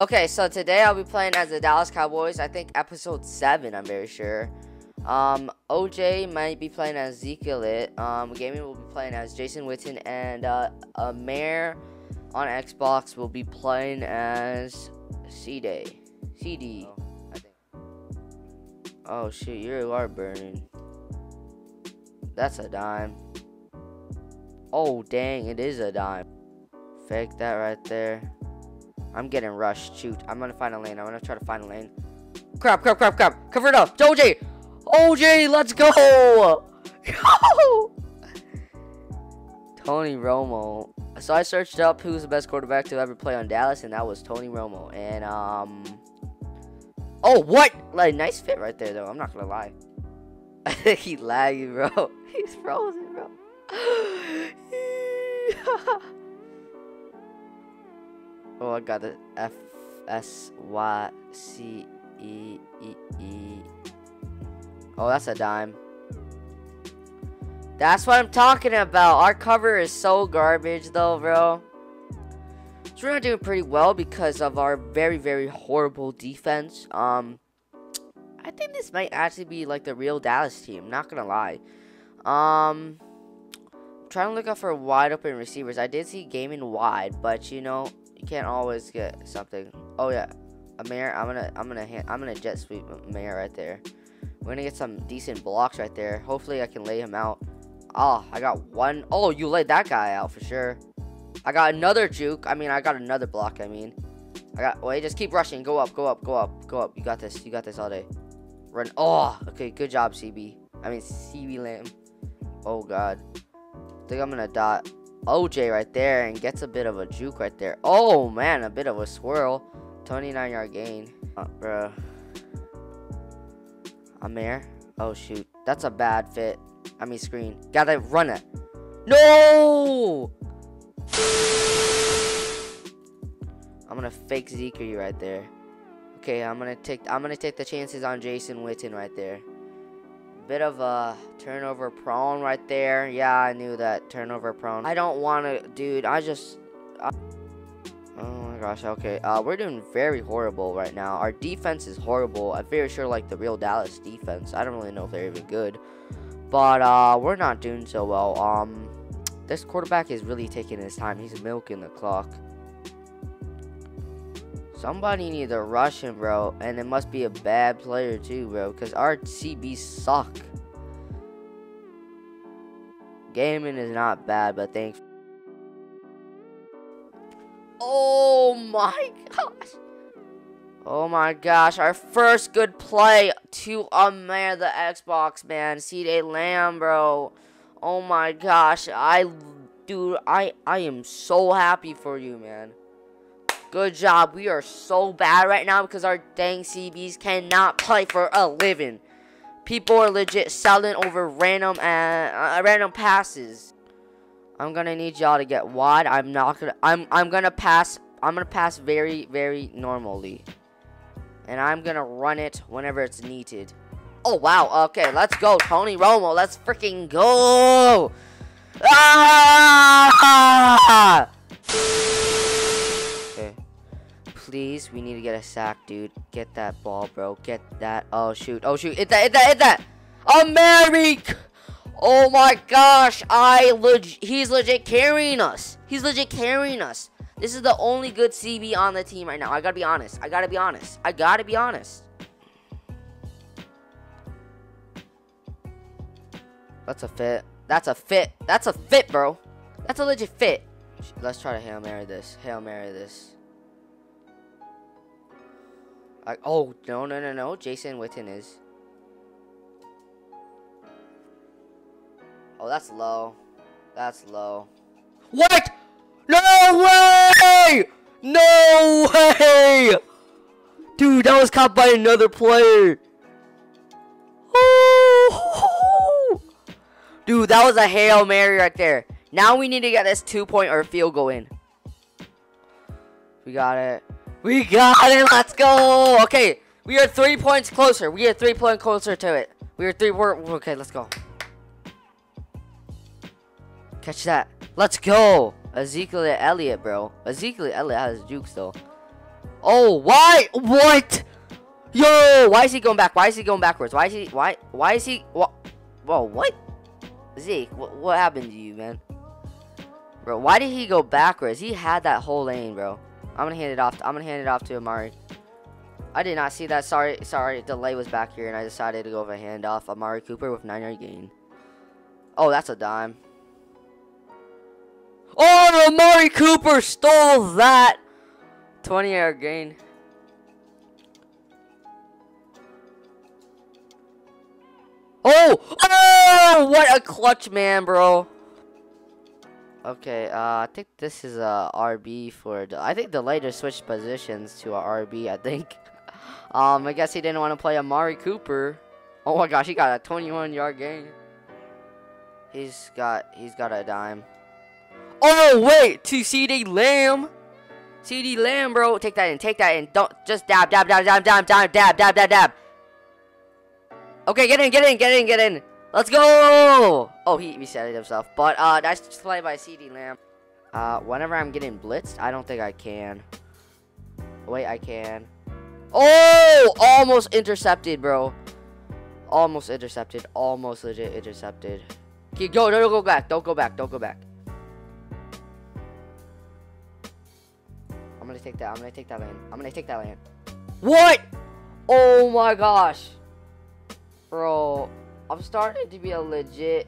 Okay, so today I'll be playing as the Dallas Cowboys. I think episode 7, I'm very sure. Um, OJ might be playing as It. Um, Gaming will be playing as Jason Witten. And uh, a Mayor on Xbox will be playing as C-Day. CD. I think. Oh, shoot, you are burning. That's a dime. Oh, dang, it is a dime. Fake that right there. I'm getting rushed. Shoot, I'm gonna find a lane. I'm gonna try to find a lane. Crap, crap, crap, crap. Cover it up. OJ! OJ, let's go! Go! Tony Romo. So I searched up who's the best quarterback to ever play on Dallas, and that was Tony Romo. And, um... Oh, what? Like, nice fit right there, though. I'm not gonna lie. I think he lagging, bro. He's frozen, bro. Oh, I got the F S Y C E E E. Oh, that's a dime. That's what I'm talking about. Our cover is so garbage, though, bro. So we're not doing pretty well because of our very, very horrible defense. Um, I think this might actually be like the real Dallas team. Not gonna lie. Um, I'm trying to look out for wide open receivers. I did see gaming wide, but you know can't always get something. Oh yeah, a mayor. I'm gonna I'm gonna I'm gonna jet sweep mayor right there. We're gonna get some decent blocks right there. Hopefully I can lay him out. Oh, I got one. Oh, you laid that guy out for sure. I got another juke. I mean, I got another block. I mean, I got. Wait, just keep rushing. Go up. Go up. Go up. Go up. You got this. You got this all day. Run. Oh, okay. Good job, CB. I mean, CB Lamb. Oh God. I think I'm gonna dot OJ right there and gets a bit of a juke right there. Oh man, a bit of a swirl. 29 yard gain. Uh. I'm there. Oh shoot. That's a bad fit. I mean screen. Gotta run it. No! I'm gonna fake Zeke right there. Okay, I'm gonna take I'm gonna take the chances on Jason Witten right there. Bit of a turnover prone right there. Yeah, I knew that turnover prone. I don't want to, dude. I just. I, oh my gosh. Okay. Uh, we're doing very horrible right now. Our defense is horrible. I'm very sure like the real Dallas defense. I don't really know if they're even good, but uh, we're not doing so well. Um, this quarterback is really taking his time. He's milking the clock. Somebody need to rush him, bro. And it must be a bad player, too, bro. Because our CBs suck. Gaming is not bad, but thanks. Oh my gosh. Oh my gosh. Our first good play to a man, the Xbox, man. CeeDee Lamb, bro. Oh my gosh. I, dude, I, I am so happy for you, man. Good job. We are so bad right now because our dang CBs cannot play for a living. People are legit selling over random uh, uh, random passes. I'm gonna need y'all to get wide. I'm not gonna. I'm I'm gonna pass. I'm gonna pass very very normally, and I'm gonna run it whenever it's needed. Oh wow. Okay, let's go, Tony Romo. Let's freaking go. Ah! Please. We need to get a sack, dude. Get that ball, bro. Get that. Oh, shoot. Oh, shoot. Hit that. Hit that. Hit that. America. Oh, my gosh. I legit. He's legit carrying us. He's legit carrying us. This is the only good CB on the team right now. I gotta be honest. I gotta be honest. I gotta be honest. That's a fit. That's a fit. That's a fit, bro. That's a legit fit. Let's try to Hail Mary this. Hail Mary this. I, oh, no, no, no, no. Jason Witten is. Oh, that's low. That's low. What? No way! No way! Dude, that was caught by another player. Oh! Dude, that was a Hail Mary right there. Now we need to get this two-point or field goal in. We got it. We got it. Let's go. Okay, we are three points closer. We are three points closer to it. We are three. We're okay. Let's go. Catch that. Let's go. Ezekiel Elliott, bro. Ezekiel Elliott has jukes though. Oh, why? What? Yo, why is he going back? Why is he going backwards? Why is he? Why? Why is he? What? Whoa, what? Zeke, what, what happened to you, man? Bro, why did he go backwards? He had that whole lane, bro. I'm gonna hand it off. I'm gonna hand it off to Amari. I did not see that. Sorry, sorry. Delay was back here, and I decided to go with a handoff. Amari Cooper with nine yard gain. Oh, that's a dime. Oh, Amari Cooper stole that. 20 yard gain. Oh! Oh! What a clutch man, bro. Okay, uh, I think this is a RB for. The, I think the later switched positions to a RB. I think. um, I guess he didn't want to play Amari Cooper. Oh my gosh, he got a 21 yard gain. He's got he's got a dime. Oh wait, to CeeDee Lamb. CeeDee Lamb, bro. Take that in. Take that in. Don't just dab, dab, dab, dab, dab, dab, dab, dab, dab, dab. Okay, get in, get in, get in, get in. Let's go! Oh, he reset it himself. But, uh, nice play by CD Lamb. Uh, whenever I'm getting blitzed, I don't think I can. Wait, I can. Oh! Almost intercepted, bro. Almost intercepted. Almost legit intercepted. Okay, go, don't go back. Don't go back. Don't go back. I'm gonna take that. I'm gonna take that land. I'm gonna take that land. What? Oh my gosh. Bro, I'm starting to be a legit.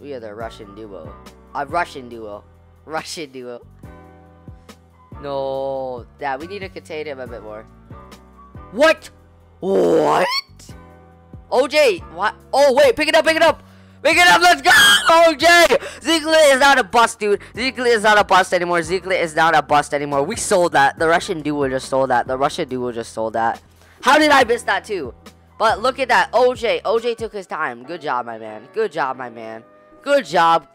We are the Russian duo. A Russian duo. Russian duo. No, yeah, we need to contain him a bit more. What? What? OJ, what? Oh wait, pick it up, pick it up. Pick it up, let's go! OJ! Ziegler is not a bust, dude. Ziegler is not a bust anymore. Ziegler is not a bust anymore. We sold that. The Russian duo just sold that. The Russian duo just sold that. How did I miss that too? But look at that. OJ. OJ took his time. Good job, my man. Good job, my man. Good job.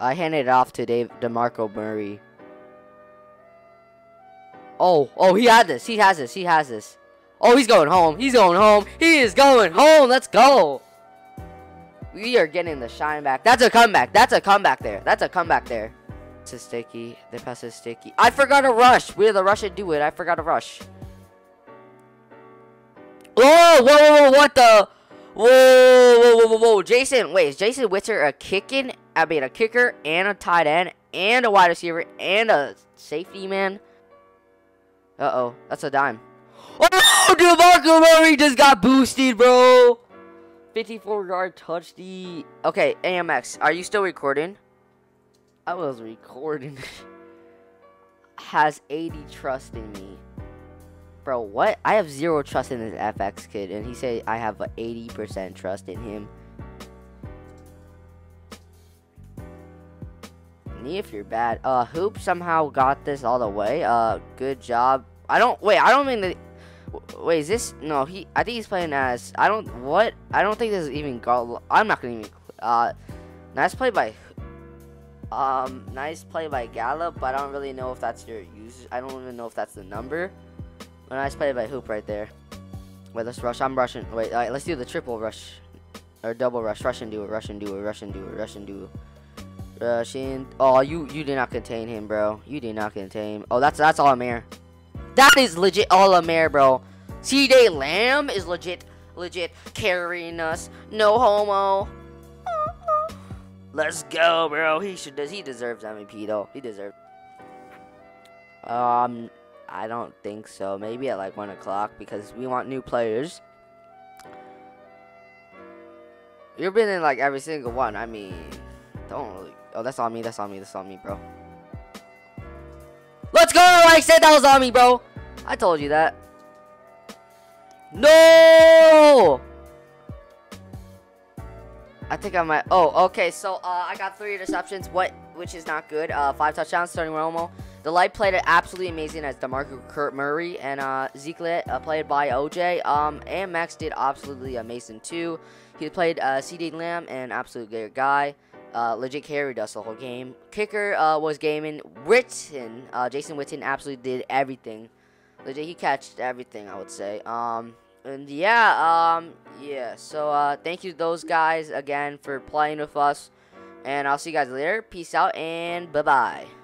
I handed it off to Dave DeMarco Murray. Oh, oh, he had this. He has this. He has this. Oh, he's going home. He's going home. He is going home. Let's go. We are getting the shine back. That's a comeback. That's a comeback there. That's a comeback there. This is sticky. The pass is sticky. I forgot to rush. We're the Russian do it. I forgot to rush. Whoa, whoa, whoa, what the? Whoa, whoa, whoa, whoa, whoa. Jason, wait, is Jason Witten a kicking? I mean, a kicker and a tight end and a wide receiver and a safety man? Uh-oh, that's a dime. Oh, DeMarco Murray just got boosted, bro. 54 yard touchdown. Okay, AMX, are you still recording? I was recording. Has 80 trust in me. Bro, what? I have zero trust in this FX kid, and he said I have an 80% trust in him. Me if you're bad. Uh, Hoop somehow got this all the way. Uh, good job. I don't, wait, I don't mean that, wait, is this, no, he, I think he's playing as, I don't, what? I don't think this is even, I'm not gonna even, uh, nice play by, um, nice play by Gallup, but I don't really know if that's your user, I don't even know if that's the number. A nice play by Hoop right there. Wait, let's rush. I'm rushing. Wait, right, let's do the triple rush. Or double rush. Rush and do it. Rush and do it. Rush and do it. Rush and do it. Rushing. Oh, you you did not contain him, bro. You did not contain. him. Oh, that's that's all Amir. That is legit all Amir, bro. CeeDee Lamb is legit legit carrying us. No homo. Let's go, bro. He should. He deserves MVP though. He deserves. Um, I don't think so. Maybe at like 1 o'clock because we want new players. You've been in like every single one. I mean, don't really. Oh, that's on me. That's on me. That's on me, bro. Let's go! I said that was on me, bro. I told you that. No! I think I might. Oh, okay. So uh, I got three interceptions. What? Which is not good. Uh, five touchdowns. Starting Romo. The light played it absolutely amazing as DeMarco Kurt Murray and uh, Zeke uh, played by OJ. Um, and Max did absolutely amazing too. He played uh, CeeDee Lamb and absolute great guy. Uh, legit carried us the whole game. Kicker uh, was gaming. Witten, uh, Jason Witten absolutely did everything. Legit, he catched everything, I would say. Um, and yeah, um, yeah. So uh, thank you those guys again for playing with us. And I'll see you guys later. Peace out and bye bye.